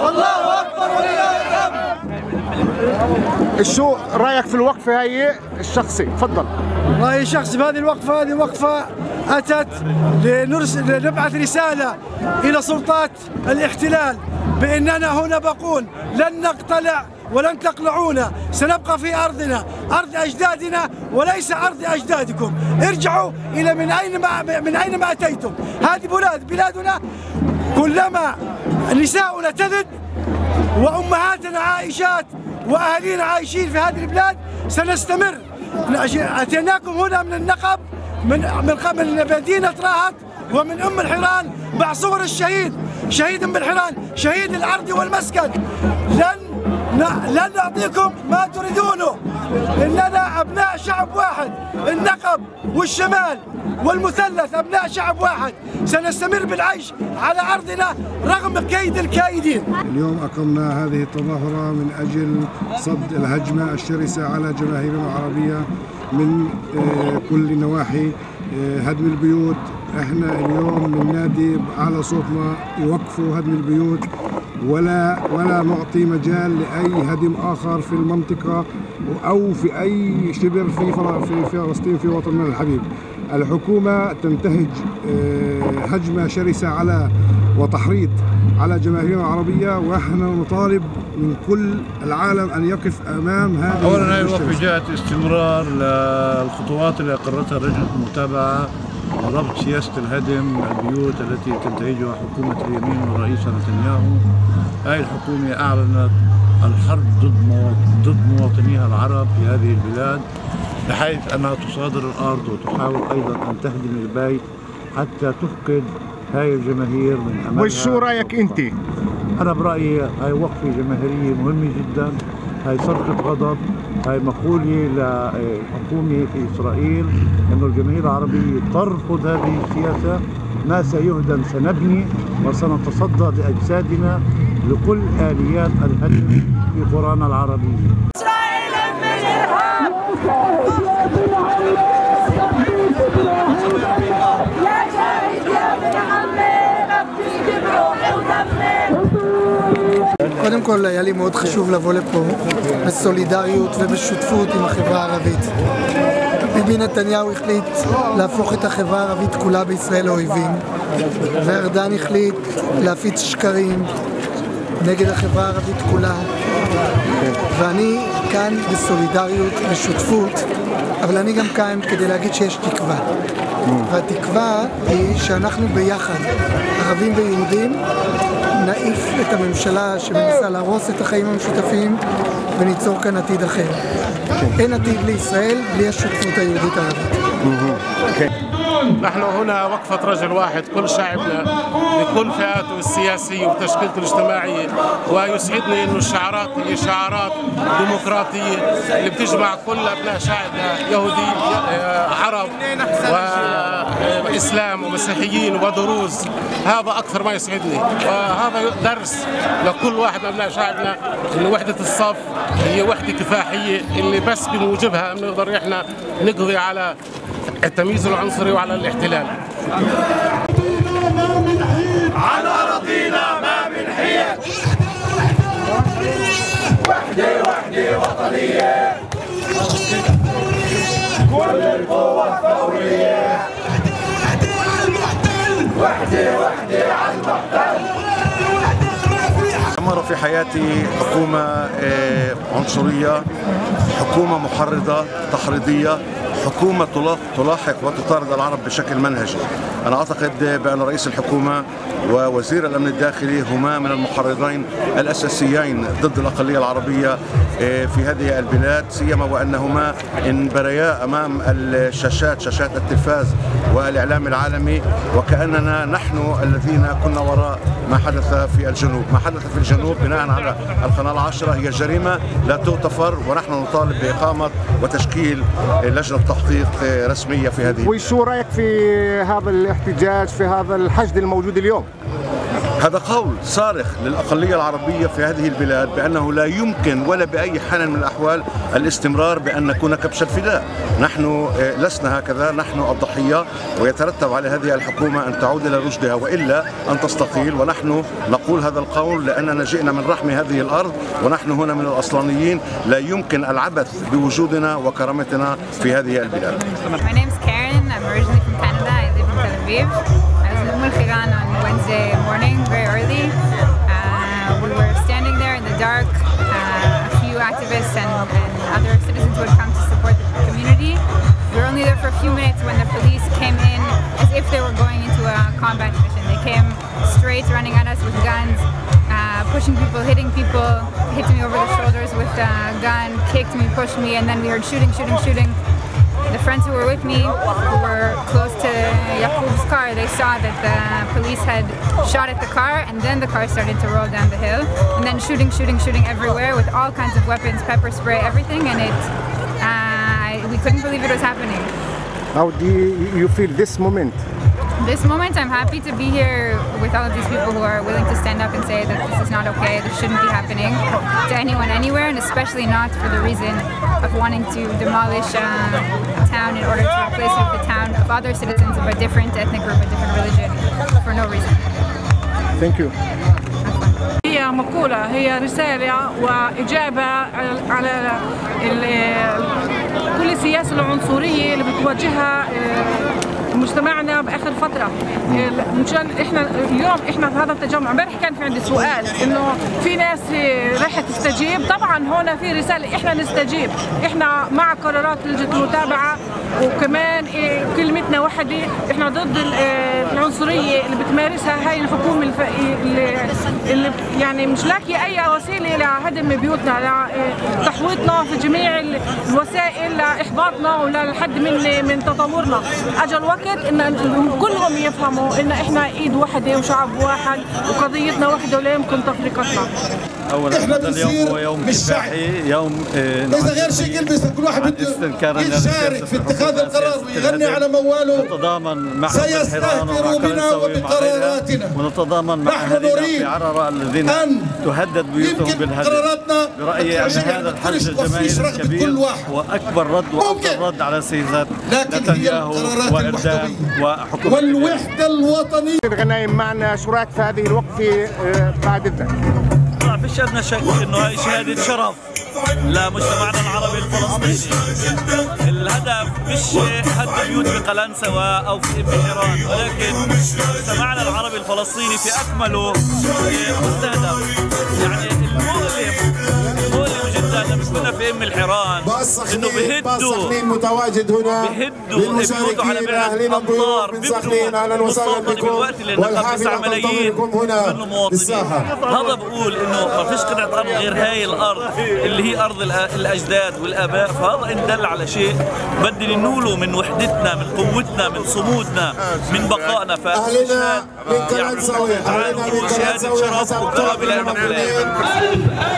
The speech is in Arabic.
الله أكبر ولله الحمد شو رأيك في الوقفة هي الشخصي؟ تفضل. رأيي شخصي بهذه الوقفة هذه وقفة أتت لنرسل لنبعث رسالة إلى سلطات الاحتلال بأننا هنا بقول لن نقتلع ولن تقلعونا سنبقى في أرضنا أرض أجدادنا وليس أرض أجدادكم. ارجعوا إلى من أين ما من أين ما أتيتم. هذه بلاد بلادنا كلما نساؤنا تلد وأمهاتنا عائشات وأهالينا عايشين في هذه البلاد سنستمر. أتيناكم هنا من النقب من من مدينة رهط ومن أم الحيران مع صور الشهيد. شهيد أم الحيران شهيد الأرض والمسكن. لن نعطيكم ما تريدونه. إننا أبناء شعب واحد. النقب والشمال والمثلث أبناء شعب واحد. سنستمر بالعيش على أرضنا رغم كيد الكائدين. اليوم أقمنا هذه التظاهرة من أجل صد الهجمة الشرسة على جماهيرنا العربية من آه، كل النواحي آه، هدم البيوت. إحنا اليوم بننادي على صوتنا يوقفوا هدم البيوت. ولا ولا نعطي مجال لأي هدم آخر في المنطقة أو في أي شبر في في في فلسطين في وطننا الحبيب. الحكومة تنتهج آه، هجمة شرسة على وتحريض على جماهيرنا العربيه ونحن نطالب من كل العالم أن يقف أمام هذه اولا الوقفة الشرسة. جاءت استمرار للخطوات اللي أقرتها لجنه المتابعة وضبط سياسة الهدم البيوت التي تنتهجها حكومة اليمين والرئيس نتنياهو. هذه الحكومة أعلنت الحرب ضد ضد مواطنيها العرب في هذه البلاد بحيث أنها تصادر الأرض وتحاول أيضا أن تهدم البيت حتى تفقد هاي الجماهير من أملها. وشو رأيك أنت؟ أنا برأيي هاي وقفة جماهيرية مهمة جدا. هاي صرخة غضب هاي مقولة للحكومة في إسرائيل أنه الجماهير العربية ترفض هذه السياسة ما سيهدم سنبني وسنتصدى بأجسادنا لكل آليات الهدم في قرانا العربية. קודם כל היה לי מאוד חשוב לבוא לפה בסולידריות ובשותפות עם החברה הערבית. ביבי נתניהו החליט להפוך את החברה הערבית כולה בישראל לאויבים, וארדן החליט להפיץ שקרים נגד החברה הערבית כולה, ואני כאן בסולידריות, בשותפות, אבל אני גם כאן כדי להגיד שיש תקווה. והתקווה היא שאנחנו ביחד, ערבים ויהודים, נעיף את הממשלה שמנסה להרוס את החיים המשותפים וניצור כאן עתיד אחר. אין עתיד לישראל בלי השותפות היהודית הערבית. نحن هنا وقفة رجل واحد كل شعبنا بكل فئاته السياسية وتشكيلته الاجتماعية. ويسعدني إنه الشعارات هي شعارات ديمقراطية اللي بتجمع كل أبناء شعبنا يهودي عرب وإسلام ومسيحيين ودروز. هذا أكثر ما يسعدني. وهذا درس لكل واحد من أبناء شعبنا ان وحدة الصف هي وحدة كفاحية اللي بس بموجبها بنقدر إحنا نقضي على التمييز العنصري وعلى الاحتلال. على أراضينا ما من حيل. وحدة وحدة وطنية. كل القوة الثورية. وحدة وحدة على المحتل مر في حياتي حكومة آه، عنصرية حكومة محرضة تحريضية. حكومة تلا- تلاحق وتطارد العرب بشكل منهجي. أنا أعتقد بأن رئيس الحكومة ووزير الأمن الداخلي هما من المحرضين الأساسيين ضد الأقلية العربية آه، في هذه البلاد سيما وأنهما انبريا أمام الشاشات شاشات التلفاز والإعلام العالمي وكأننا نحن الذين كنا وراء ما حدث في الجنوب. ما حدث في الجنوب بناء على القناة العشرة هي جريمة لا تغتفر ونحن نطالب بإقامة وتشكيل لجنة تحقيق رسمية في هذه وشو رأيك في هذا الاحتجاج في هذا الحشد الموجود اليوم؟ هذا قول صارخ للأقلية العربية في هذه البلاد بأنه لا يمكن ولا بأي حال من الأحوال الاستمرار بأن نكون كبش الفداء نحن آه، لسنا هكذا نحن الضحية ويترتب على هذه الحكومة أن تعود إلى رشدها وإلا أن تستقيل ونحن نقول هذا القول لأننا جئنا من رحم هذه الأرض ونحن هنا من الأصلانيين لا يمكن العبث بوجودنا وكرامتنا في هذه البلاد My name's Karen. I'm originally from Canada. Aviv. I was in Umm al on Wednesday morning, very early. Uh, we were standing there in the dark. Uh, a few activists and, and other citizens who had come to support the community. We were only there for a few minutes when the police came in as if they were going into a combat mission. They came straight running at us with guns, uh, pushing people, hitting people, hit me over the shoulders with a gun, kicked me, pushed me, and then we heard shooting, shooting, shooting. The friends who were with me, who were close to car, they saw that the police had shot at the car and then the car started to roll down the hill. And then shooting, shooting, shooting everywhere with all kinds of weapons, pepper spray, everything. And it, uh, we couldn't believe it was happening. How do you you feel this moment? This moment, I'm happy to be here with all of these people who are willing to stand up and say that this is not okay, this shouldn't be happening to anyone anywhere, and especially not for the reason of wanting to demolish uh, town in order to replace it with a town of other citizens of a different ethnic group, a different religion, for no reason. Thank you. هي مقولة هي رسالة وإجابة على ال- كل السياسة العنصرية اللي بتواجهها آه، مجتمعنا بآخر فترة. آه، مشان إحنا اليوم إحنا في هذا التجمع امبارح كان في عندي سؤال إنه في ناس آه، راح تستجيب؟ طبعا هنا في رسالة إحنا نستجيب. إحنا مع قرارات لجنة المتابعة وكمان آه، كلمتنا واحدة إحنا ضد آه، العنصرية اللي بتمارسها هاي الحكومة الف... اللي... يعني مش لاقية أي وسيلة لهدم بيوتنا لتحويطنا في جميع ال- الوسائل لاحباطنا وللحد من من تطورنا اجى الوقت ان إن كلهم يفهموا إن إحنا إيد واحدة وشعب واحد وقضيتنا واحدة ولا يمكن تفرقتنا اولا إحنا هذا اليوم هو يوم. كفاحي يوم آه، اذا غير شيء يلبس كل واحد بده يشارك في اتخاذ القرار ويغني. على موال نتضامن مع سيستهتر بنا وبقراراتنا. ونتضامن مع نحن نريد في عررة الذين أن تهدد بيوتهم بالهدم قراراتنا برأيي أن ترجع هذا الحج الجماهيري الكبير. هو أكبر رد وأفضل رد على سياسات نتنياهو القرارات وإردان وحكومة والوحدة الوطنية غنايم معنا شو رايك في هذه الوقفة آه، بعد ما فيش ادنى شك إنه هاي شهادة شرف. لمجتمعنا العربي الفلسطيني. الهدف مش هد بيوت في قلنسوة أو في ام حيران ولكن مجتمعنا العربي الفلسطيني في أكمله مستهدف. يعني باص إنه بهدوا سخنين متواجد هنا على للمشاركين بعد أهلنا الضيوف من سخنين أهلا وسهلا بكم والحافله 9 ملايين هنا. بالساحه هذا بقول إنه ما فيش قطعه ارض غير هاي الأرض اللي هي أرض الأجداد والآباء. فهذا إن دل على شيء بدي ننوله من وحدتنا من قوتنا من صمودنا من بقائنا. أهلنا من يعني كلنساوي أهلنا من شهاده كلنساوي شرف لنا المحكمين